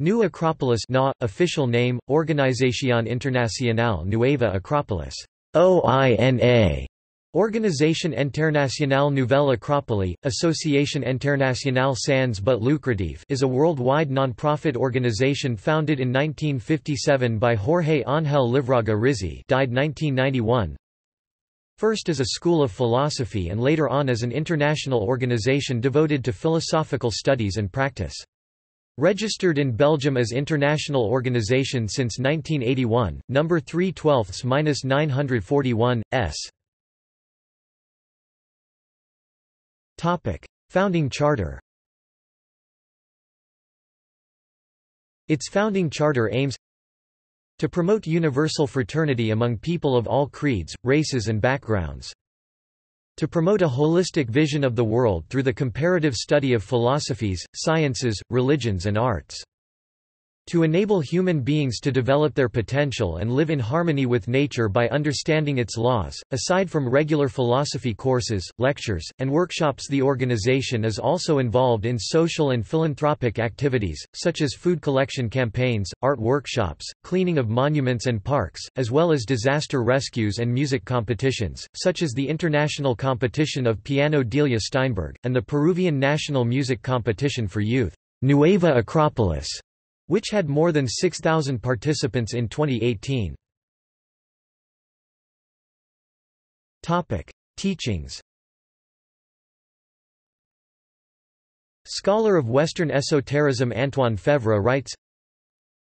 New Acropolis NA, official name, Organización Internacional Nueva Acrópolis OINA, Organisation Internationale Nouvelle Acropole, Association Internationale Sans but Lucratif is a worldwide non-profit organization founded in 1957 by Jorge Ángel Livraga Rizzi died 1991, first as a school of philosophy and later on as an international organization devoted to philosophical studies and practice. Registered in Belgium as international organization since 1981, number 3 941 s. Topic: Founding Charter. Its founding charter aims to promote universal fraternity among people of all creeds, races and backgrounds to promote a holistic vision of the world through the comparative study of philosophies, sciences, religions and arts. To enable human beings to develop their potential and live in harmony with nature by understanding its laws. Aside from regular philosophy courses, lectures, and workshops, the organization is also involved in social and philanthropic activities, such as food collection campaigns, art workshops, cleaning of monuments and parks, as well as disaster rescues and music competitions, such as the International Competition of Piano Delia Steinberg, and the Peruvian National Music Competition for Youth, Nueva Acropolis which had more than 6,000 participants in 2018. Topic: Teachings. Scholar of Western esotericism Antoine Faivre writes,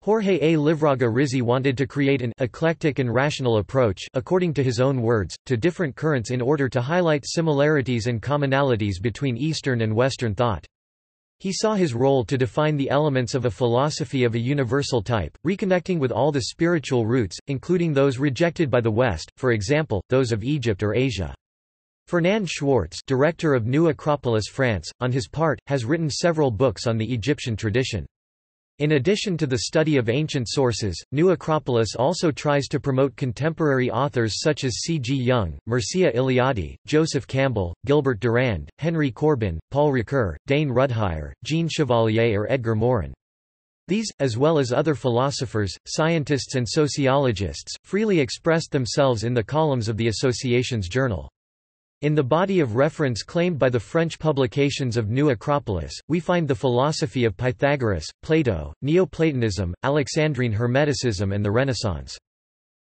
Jorge A. Livraga Rizzi wanted to create an eclectic and rational approach according to his own words, to different currents in order to highlight similarities and commonalities between Eastern and Western thought. He saw his role to define the elements of a philosophy of a universal type, reconnecting with all the spiritual roots, including those rejected by the West, for example, those of Egypt or Asia. Fernand Schwarz director of New Acropolis France, on his part, has written several books on the Egyptian tradition. In addition to the study of ancient sources, New Acropolis also tries to promote contemporary authors such as C. G. Jung, Mircea Eliade, Joseph Campbell, Gilbert Durand, Henry Corbin, Paul Ricoeur, Dane Rudhyar, Jean Chevalier or Edgar Morin. These, as well as other philosophers, scientists and sociologists, freely expressed themselves in the columns of the association's journal. In the body of reference claimed by the French publications of New Acropolis, we find the philosophy of Pythagoras, Plato, Neoplatonism, Alexandrine Hermeticism and the Renaissance.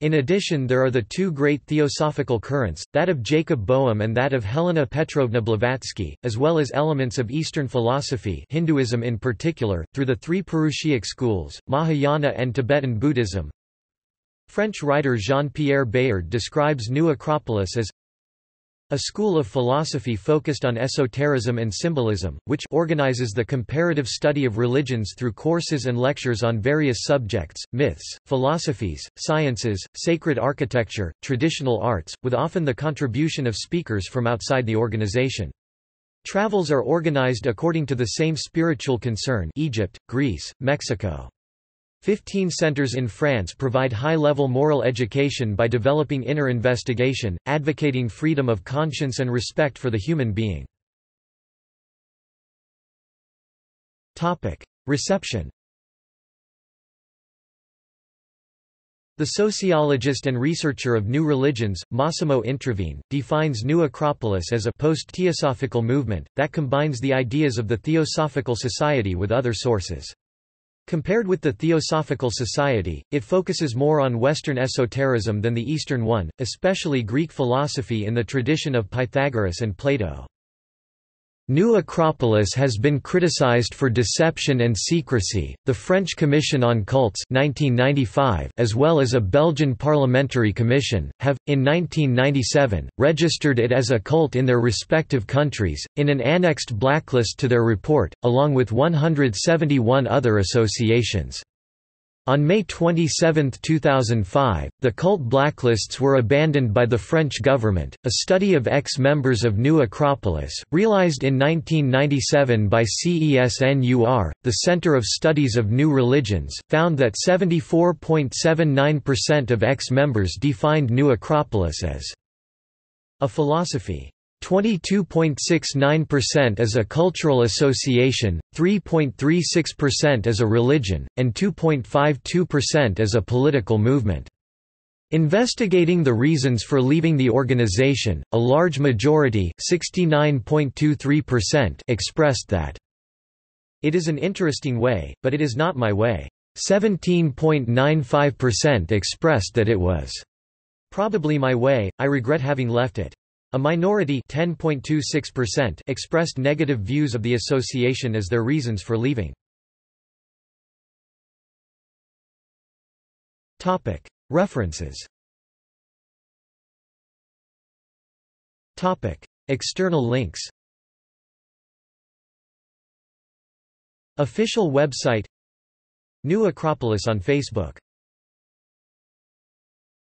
In addition there are the two great theosophical currents, that of Jacob Boehm and that of Helena Petrovna Blavatsky, as well as elements of Eastern philosophy Hinduism in particular, through the three Purushic schools, Mahayana and Tibetan Buddhism. French writer Jean-Pierre Bayard describes New Acropolis as a school of philosophy focused on esotericism and symbolism, which organizes the comparative study of religions through courses and lectures on various subjects, myths, philosophies, sciences, sacred architecture, traditional arts, with often the contribution of speakers from outside the organization. Travels are organized according to the same spiritual concern Egypt, Greece, Mexico. Fifteen centers in France provide high-level moral education by developing inner investigation, advocating freedom of conscience and respect for the human being. Reception The sociologist and researcher of new religions, Massimo Introvigne, defines New Acropolis as a post-theosophical movement, that combines the ideas of the Theosophical Society with other sources. Compared with the Theosophical Society, it focuses more on Western esotericism than the Eastern one, especially Greek philosophy in the tradition of Pythagoras and Plato. New Acropolis has been criticized for deception and secrecy. The French Commission on Cults (1995), as well as a Belgian parliamentary commission, have in 1997 registered it as a cult in their respective countries in an annexed blacklist to their report, along with 171 other associations. On May 27, 2005, the cult blacklists were abandoned by the French government. A study of ex members of New Acropolis, realized in 1997 by CESNUR, the Center of Studies of New Religions, found that 74.79% of ex members defined New Acropolis as a philosophy 22.69% as a cultural association, 3.36% as a religion, and 2.52% as a political movement. Investigating the reasons for leaving the organization, a large majority expressed that, "...it is an interesting way, but it is not my way." 17.95% expressed that it was, "...probably my way, I regret having left it." A minority expressed negative views of the association as their reasons for leaving. References. External links. Official website. New Acropolis on Facebook